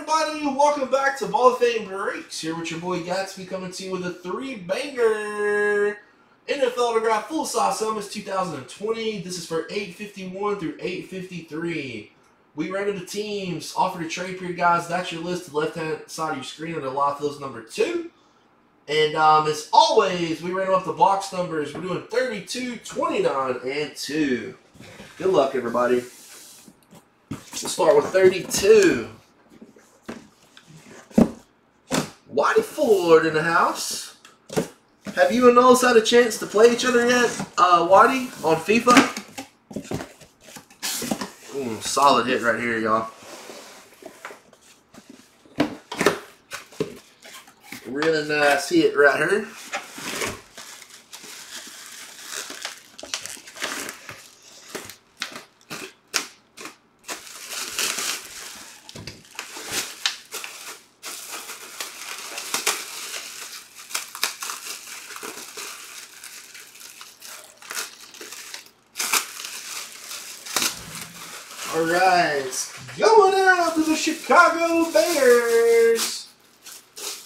everybody, welcome back to Ball of Fame Breaks. Here with your boy Gatsby coming to you with a three banger NFL autograph full size helmets 2020. This is for 851 through 853. We ran into teams, offered a trade period, guys. That's your list the left hand side of your screen under lot those number two. And um, as always, we ran off the box numbers. We're doing 32, 29, and 2. Good luck, everybody. We'll start with 32. Whitey Ford in the house. Have you and Knowles had a chance to play each other yet, uh, Whitey, on FIFA? Ooh, solid hit right here, y'all. Really nice hit right here. All right, going out to the Chicago Bears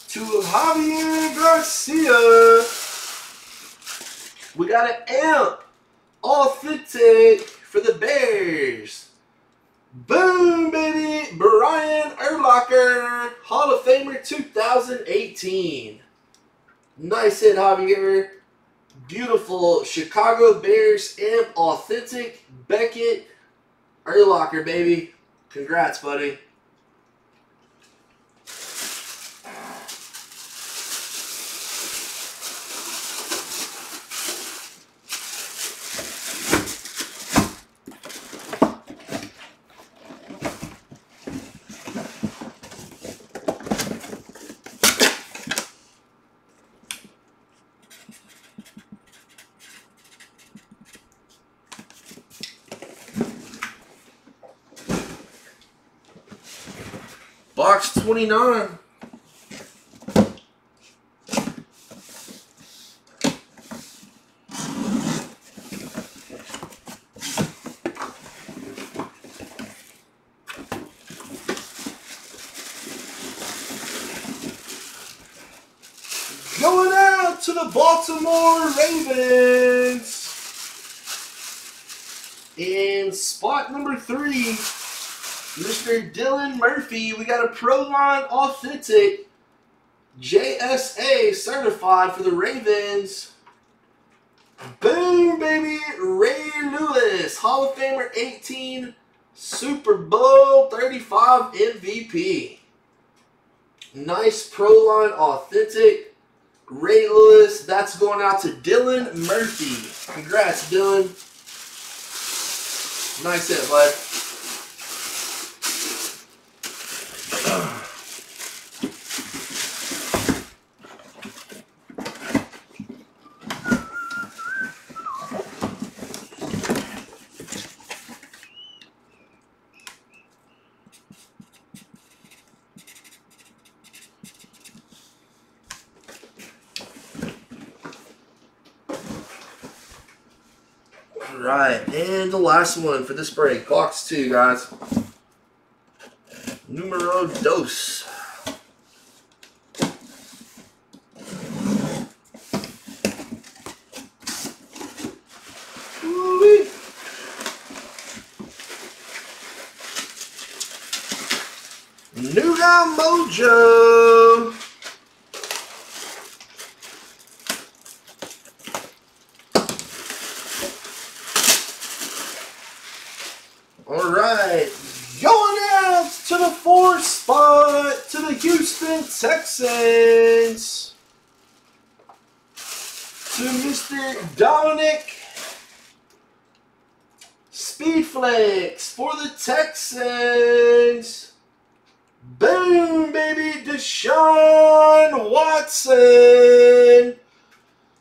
to Javier Garcia. We got an amp authentic for the Bears. Boom, baby! Brian Urlacher, Hall of Famer 2018. Nice hit, Javier. Beautiful Chicago Bears amp authentic Beckett Urlacher, baby. Congrats, buddy. Box 29. Going out to the Baltimore Ravens. In spot number three, Mr. Dylan Murphy, we got a Proline Authentic JSA certified for the Ravens. Boom, baby. Ray Lewis, Hall of Famer 18, Super Bowl 35 MVP. Nice Proline Authentic. Ray Lewis, that's going out to Dylan Murphy. Congrats, Dylan. Nice hit, bud. Right, and the last one for this break, box two, guys. Numero dos. Nougat Mojo. All right, going out to the fourth spot to the Houston Texans. To Mr. Dominic Speedflex for the Texans. Boom, baby, Deshaun Watson.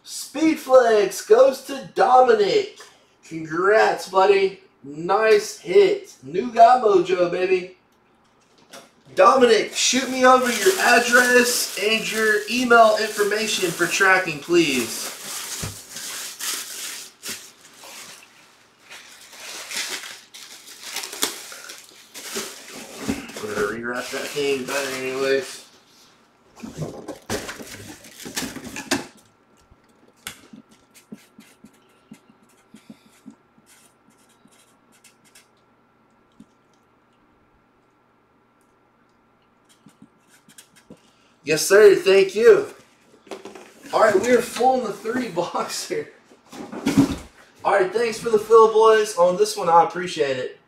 Speedflex goes to Dominic. Congrats, buddy. Nice hit. New guy mojo, baby. Dominic, shoot me over your address and your email information for tracking, please. I'm gonna rewrap that thing better anyways. Yes, sir. Thank you. All right, we are full in the three box here. All right, thanks for the fill, boys. On this one, I appreciate it.